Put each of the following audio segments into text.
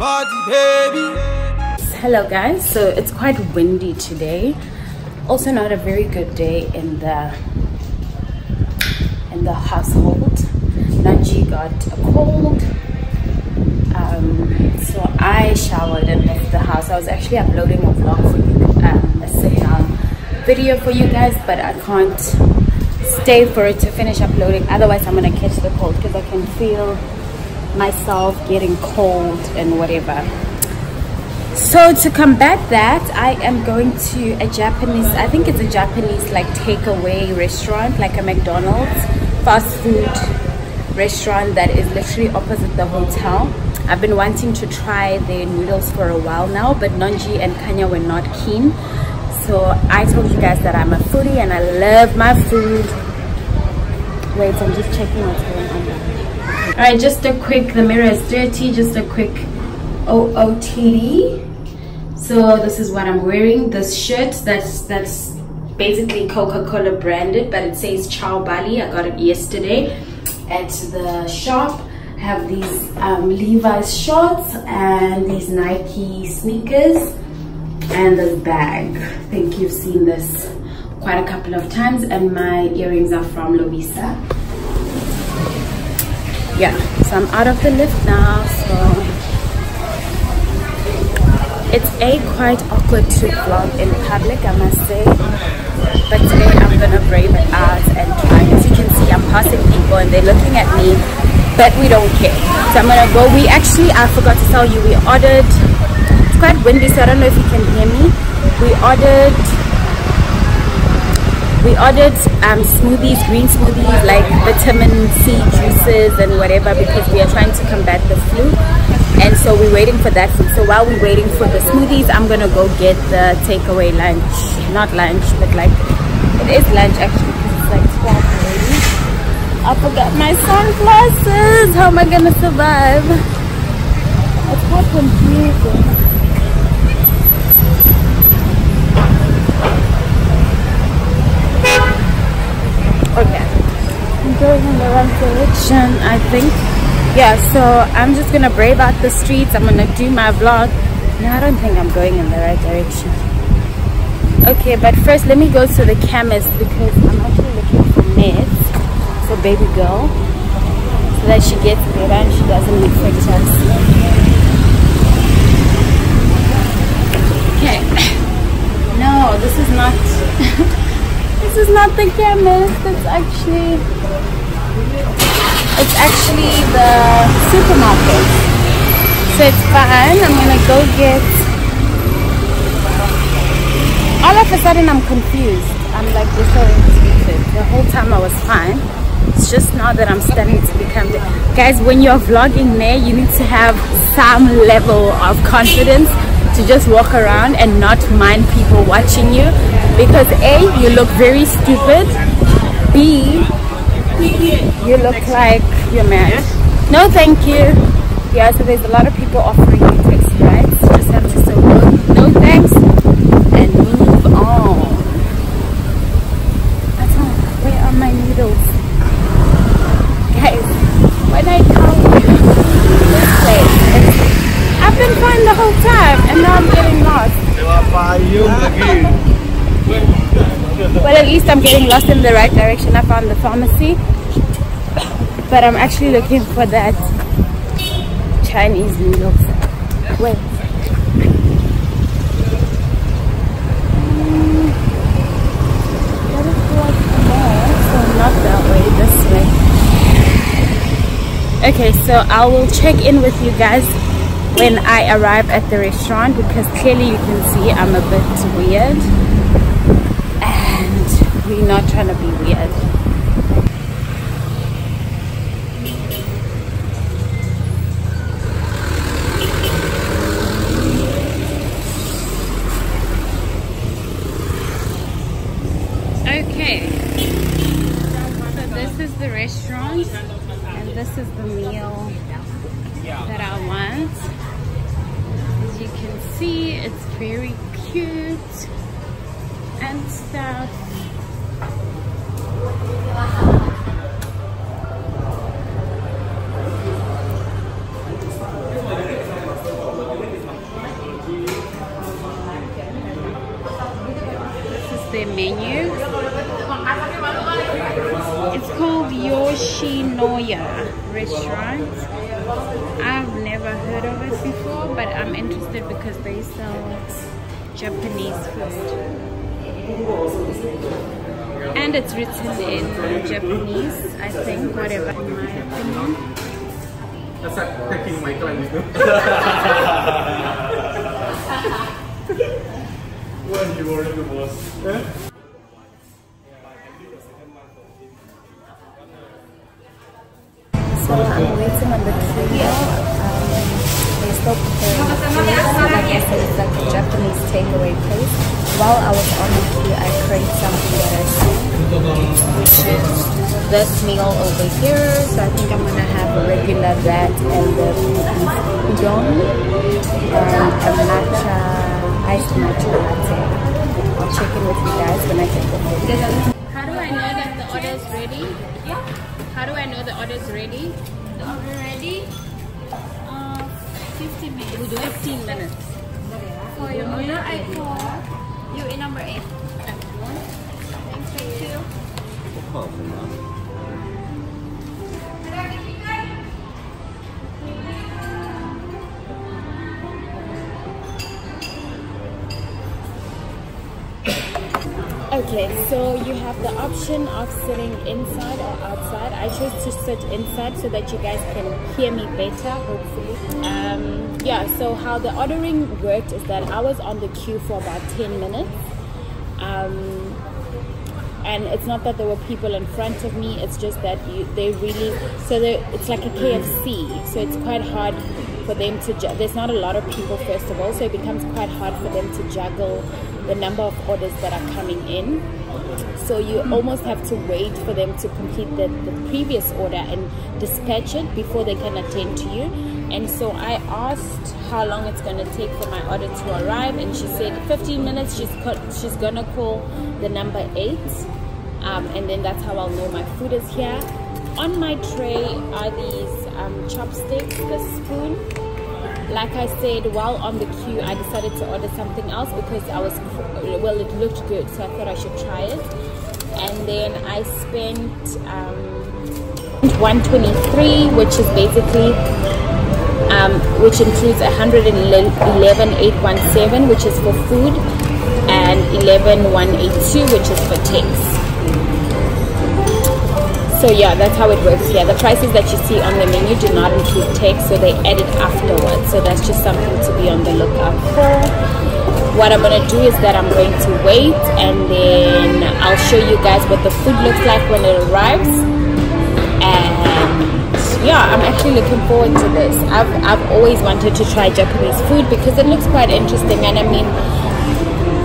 baby. Hello guys, so it's quite windy today. Also not a very good day in the in the household. Naji got a cold. Um, so I showered and left the house. I was actually uploading a vlog for you, um, a sit down video for you guys, but I can't stay for it to finish uploading. Otherwise, I'm gonna catch the cold because I can feel myself getting cold and whatever. So to combat that, I am going to a Japanese, I think it's a Japanese like takeaway restaurant, like a McDonald's fast food restaurant that is literally opposite the hotel. I've been wanting to try their noodles for a while now, but Nonji and Kanya were not keen. So I told you guys that I'm a foodie and I love my food. Wait, I'm just checking what's going on. All right, just a quick, the mirror is dirty, just a quick OOTD. So this is what I'm wearing. This shirt that's that's basically Coca-Cola branded, but it says Ciao Bali. I got it yesterday at the shop. I have these um, Levi's shorts and these Nike sneakers and this bag. I think you've seen this quite a couple of times and my earrings are from Lovisa. Yeah, so I'm out of the lift now, so. It's a quite awkward to vlog in public i must say. But today i'm gonna brave it out and try. As you can see i'm passing people and they're looking at me but we don't care. So i'm gonna go. We actually i forgot to tell you we ordered it's quite windy so i don't know if you can hear me. We ordered we ordered um, smoothies green smoothies like vitamin c juices and whatever because we are trying to combat the flu. And so we're waiting for that food. So while we're waiting for the smoothies i'm gonna go get the takeaway lunch. Not lunch but like it is lunch actually because it's like 12 already. I forgot my sunglasses. How am i gonna survive? It's quite confusing okay i'm direction i think yeah so i'm just gonna brave out the streets. I'm gonna do my vlog. No i don't think i'm going in the right direction. Okay but first let me go to the chemist because i'm actually looking for meds for baby girl so that she gets better and she doesn't infect us okay. No this is not this is not the chemist. It's actually it's actually the supermarket. So it's fine i'm gonna go get all of a sudden i'm confused. I'm like disoriented the whole time i was fine. It's just now that i'm starting to become the guys when you're vlogging there you need to have some level of confidence to just walk around and not mind people watching you. Because a you look very stupid. B you look like you're mad. No, thank you. Yeah, so there's a lot of people offering you taxi rides. You just have to say no, no thanks and move on. That's all. Where are my needles? Guys, when I tell you this place, I've been fine the whole time and now I'm getting lost. Well, at least I'm getting lost in the right direction. I found the pharmacy. But I'm actually looking for that Chinese noodles. Wait. not that way, this way. Okay, so I will check in with you guys when I arrive at the restaurant because clearly you can see I'm a bit weird we're not trying to be weird. Yoshinoya restaurant. I've never heard of it before, but I'm interested because they sell Japanese food. And it's written in Japanese, I think, whatever, in my opinion. That's like taking my time. When you were the boss. This meal over here. So I think I'm gonna have a regular that and the udon and a matcha, iced matcha latte. I'll check in with you guys when I get the food. How do I know that the order is ready? Yeah. How do I know the order is ready? The order ready? Uh, 15 minutes. 15 minutes. For your order, I call you in number 8. Thanks, thank you. Okay, so you have the option of sitting inside or outside. I chose to sit inside so that you guys can hear me better, hopefully. Um, yeah, so how the ordering worked is that I was on the queue for about 10 minutes. Um, and it's not that there were people in front of me it's just that you they really so it's like a kfc so it's quite hard for them to there's not a lot of people first of all so it becomes quite hard for them to juggle the number of orders that are coming in. So you almost have to wait for them to complete the, the previous order and dispatch it before they can attend to you. And so i asked how long it's going to take for my order to arrive and she said 15 minutes. She's she's gonna call the number eight um, and then that's how i'll know my food is here. On my tray are these um, chopsticks the spoon like I said, while on the queue, I decided to order something else because I was, well, it looked good, so I thought I should try it. And then I spent um, 123, which is basically, um, which includes 111,817, which is for food, and 11,182, which is for tax. So yeah, that's how it works here. The prices that you see on the menu do not include tax, so they add it afterwards. So that's just something to be on the lookout for. What I'm gonna do is that I'm going to wait and then I'll show you guys what the food looks like when it arrives. And yeah, I'm actually looking forward to this. I've, I've always wanted to try Japanese food because it looks quite interesting and I mean,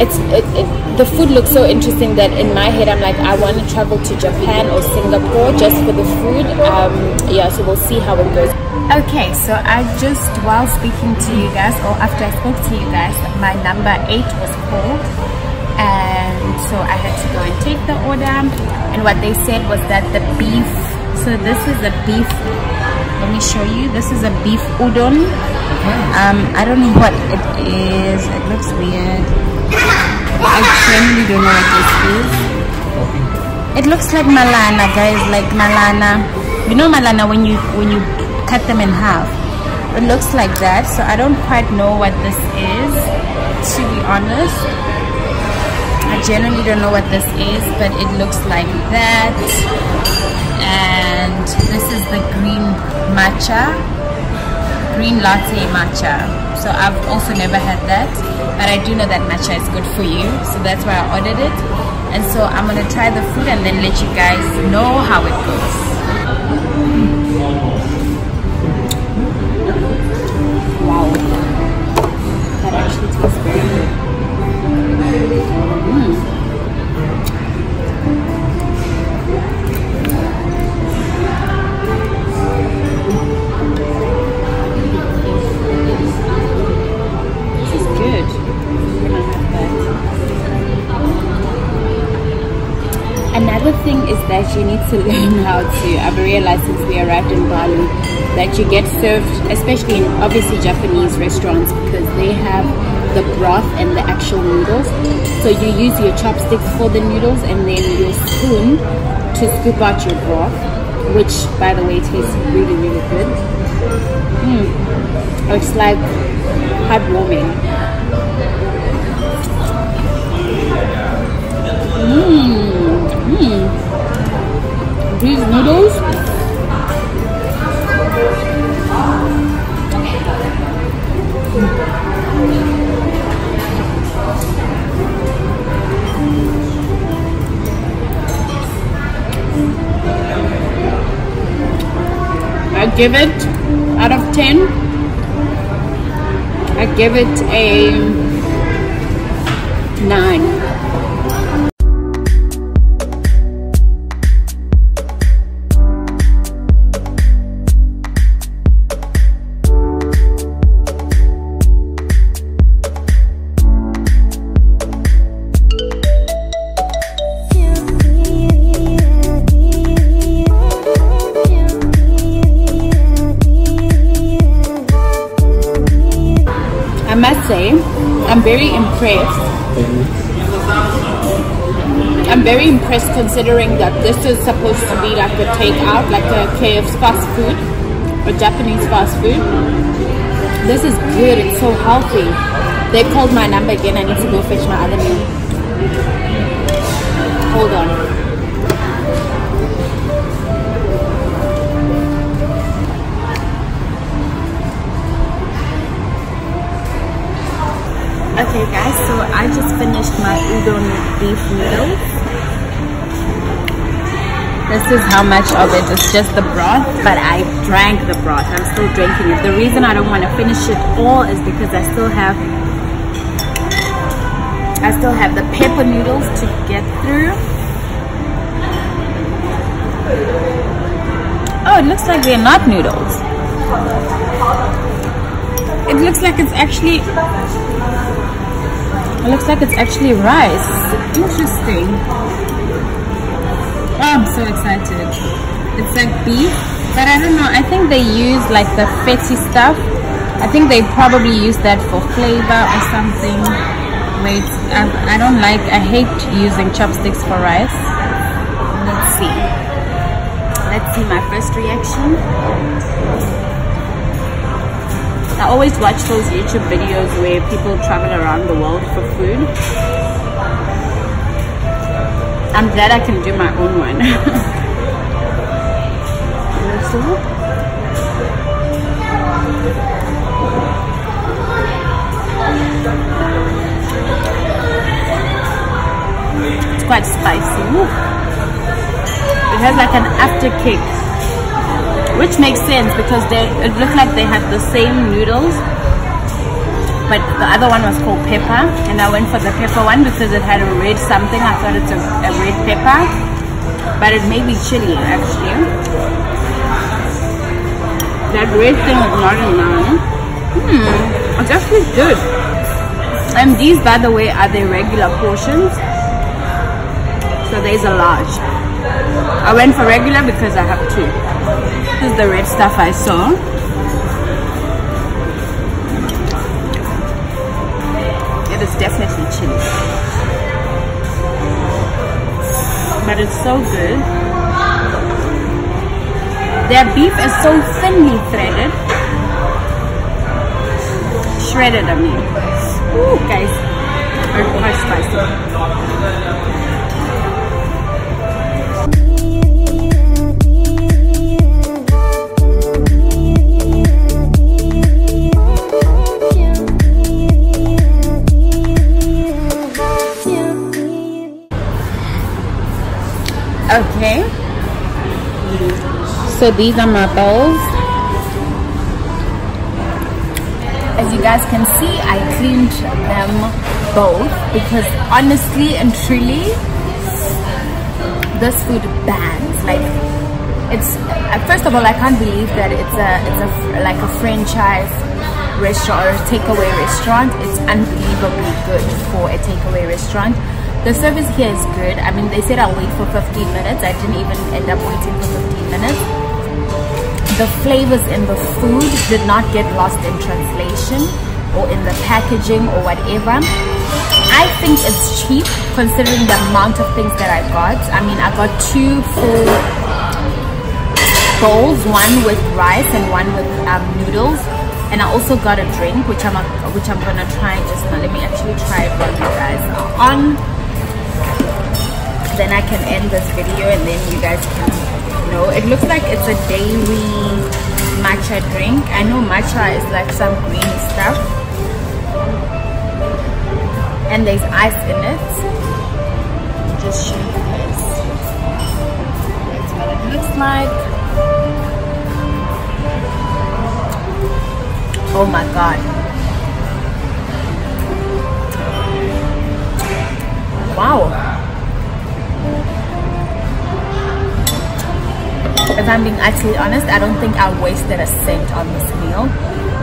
it's it, it, the food looks so interesting that in my head I'm like I want to travel to Japan or Singapore just for the food. Um, yeah so we'll see how it goes. Okay so I just while speaking to you guys or after I spoke to you guys my number eight was called and so I had to go and take the order. And what they said was that the beef so this is a beef let me show you. This is a beef udon. Um, I don't know what it is. It looks weird. I don't know what this is. It looks like malana, guys, like malana. You know malana when you when you cut them in half. It looks like that, so I don't quite know what this is, to be honest. I genuinely don't know what this is, but it looks like that. And this is the green matcha, green latte matcha. So I've also never had that but I do know that matcha is good for you. So that's why I ordered it. And so I'm gonna try the food and then let you guys know how it goes. Wow. That actually tastes very good. Mm. Another thing is that you need to learn how to. I've realized since we arrived in Bali that you get served, especially in obviously Japanese restaurants, because they have the broth and the actual noodles. So you use your chopsticks for the noodles and then your spoon to scoop out your broth. which by the way tastes really really good mm. it's like heartwarming Mmm. These noodles. I give it out of 10 I give it a 9 very impressed. I'm very impressed considering that this is supposed to be like a takeout, like a KF's fast food, or Japanese fast food. This is good, it's so healthy. They called my number again, I need to go fetch my other meal. Hold on. Okay guys, so I just finished my udon beef noodles. This is how much of it is just the broth, but I drank the broth. I'm still drinking it. The reason I don't want to finish it all is because I still have I still have the pepper noodles to get through. Oh, it looks like they're not noodles. It looks like it's actually it looks like it's actually rice. Interesting. Oh, I'm so excited. It's like beef, but I don't know. I think they use like the fatty stuff. I think they probably use that for flavor or something. Wait, I, I don't like, I hate using chopsticks for rice. Let's see. Let's see my first reaction. I always watch those YouTube videos where people travel around the world for food. I'm glad I can do my own one. It's quite spicy. It has like an afterkick which makes sense because they it looked like they had the same noodles but the other one was called pepper and I went for the pepper one because it had a red something. I thought it's a, a red pepper but it may be chili actually. That red thing is not in mine. Hmm it's actually good. And these by the way are the regular portions. So there's a large. I went for regular because I have two this is the red stuff I saw. It is definitely chili. But it's so good. Their beef is so thinly threaded. Shredded, I mean. Ooh, guys. Quite spicy. Okay. So these are my bowls. As you guys can see I cleaned them both because honestly and truly this food bangs like it's first of all I can't believe that it's a it's a like a franchise restaurant or takeaway restaurant. It's unbelievably good for a takeaway restaurant the service here is good. I mean, they said I'll wait for 15 minutes. I didn't even end up waiting for 15 minutes. The flavors in the food did not get lost in translation or in the packaging or whatever. I think it's cheap considering the amount of things that I got. I mean, I got two full bowls, one with rice and one with um, noodles. And I also got a drink, which I'm a, which I'm gonna try just now. Let me actually try it while you guys on. Then I can end this video and then you guys can know. It looks like it's a dairy matcha drink. I know matcha is like some green stuff. And there's ice in it. Just show you guys. That's what it looks like. Oh my god. Wow. If I'm being actually honest, I don't think I wasted a cent on this meal.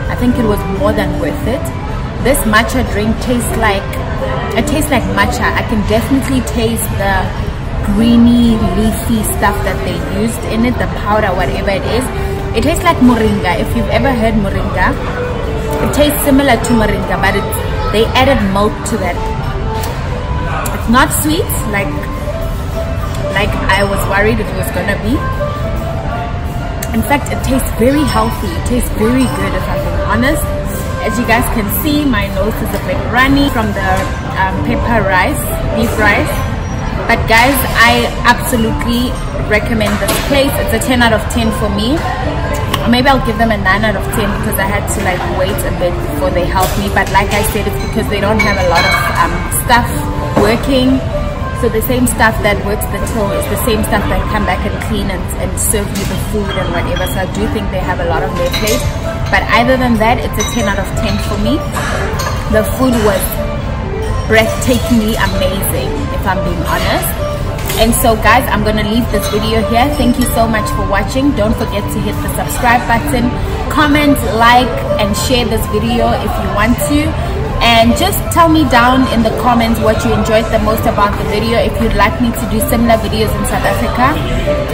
I think it was more than worth it. This matcha drink tastes like, it tastes like matcha. I can definitely taste the greeny, leafy stuff that they used in it, the powder, whatever it is it tastes like moringa. If you've ever heard moringa, it tastes similar to moringa, but it's, they added milk to that. It's not sweet like like I was worried it was gonna be. In fact, it tastes very healthy. It tastes very good if I'm being honest. As you guys can see, my nose is a bit runny from the um, pepper rice, beef rice. But guys, I absolutely recommend this place. It's a 10 out of 10 for me maybe I'll give them a 9 out of 10 because I had to like wait a bit before they helped me but like I said it's because they don't have a lot of um, stuff working so the same stuff that works the till is the same stuff that come back and clean and, and serve you the food and whatever. So I do think they have a lot of their plate. But other than that it's a 10 out of 10 for me. The food was breathtakingly amazing if I'm being honest. And so guys i'm gonna leave this video here. Thank you so much for watching. Don't forget to hit the subscribe button. Comment like and share this video if you want to and just tell me down in the comments what you enjoyed the most about the video. If you'd like me to do similar videos in south africa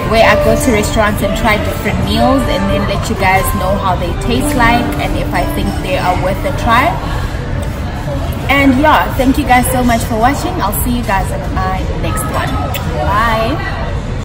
where i go to restaurants and try different meals and then let you guys know how they taste like and if i think they are worth a try. And yeah thank you guys so much for watching. I'll see you guys in my next one. Bye